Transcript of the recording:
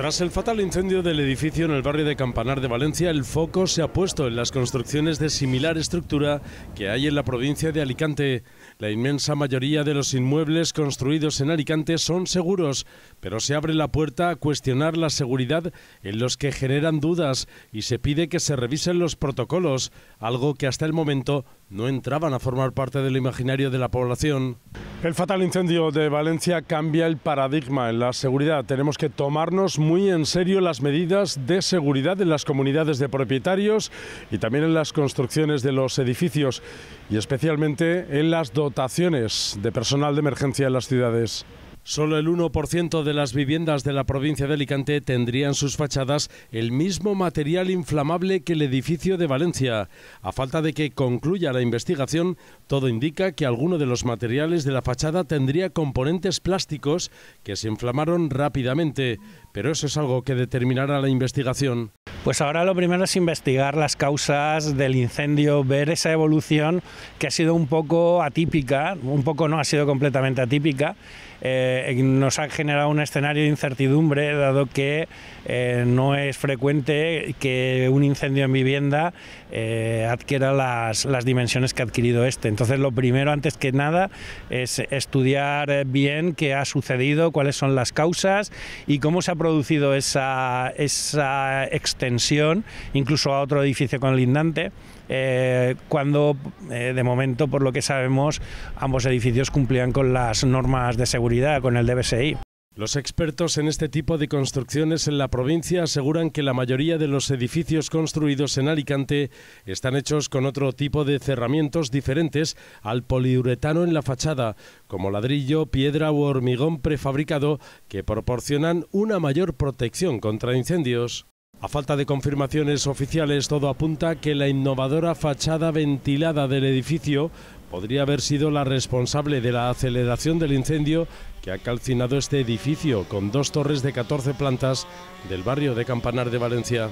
Tras el fatal incendio del edificio en el barrio de Campanar de Valencia, el foco se ha puesto en las construcciones de similar estructura que hay en la provincia de Alicante. La inmensa mayoría de los inmuebles construidos en Alicante son seguros, pero se abre la puerta a cuestionar la seguridad en los que generan dudas y se pide que se revisen los protocolos, algo que hasta el momento no entraban a formar parte del imaginario de la población. El fatal incendio de Valencia cambia el paradigma en la seguridad. Tenemos que tomarnos muy en serio las medidas de seguridad en las comunidades de propietarios y también en las construcciones de los edificios y especialmente en las dotaciones de personal de emergencia en las ciudades. Solo el 1% de las viviendas de la provincia de Alicante tendrían sus fachadas el mismo material inflamable que el edificio de Valencia. A falta de que concluya la investigación, todo indica que alguno de los materiales de la fachada tendría componentes plásticos que se inflamaron rápidamente, pero eso es algo que determinará la investigación. Pues ahora lo primero es investigar las causas del incendio, ver esa evolución que ha sido un poco atípica, un poco no, ha sido completamente atípica. Eh, nos ha generado un escenario de incertidumbre, dado que eh, no es frecuente que un incendio en vivienda eh, adquiera las, las, dimensiones que ha adquirido este. Entonces, lo primero, antes que nada, es estudiar bien qué ha sucedido, cuáles son las causas y cómo se ha producido esa, esa extensión, incluso a otro edificio colindante. Eh, cuando eh, de momento, por lo que sabemos, ambos edificios cumplían con las normas de con el DBSI. Los expertos en este tipo de construcciones en la provincia aseguran que la mayoría de los edificios construidos en Alicante están hechos con otro tipo de cerramientos diferentes al poliuretano en la fachada, como ladrillo, piedra u hormigón prefabricado, que proporcionan una mayor protección contra incendios. A falta de confirmaciones oficiales, todo apunta que la innovadora fachada ventilada del edificio podría haber sido la responsable de la aceleración del incendio que ha calcinado este edificio con dos torres de 14 plantas del barrio de Campanar de Valencia.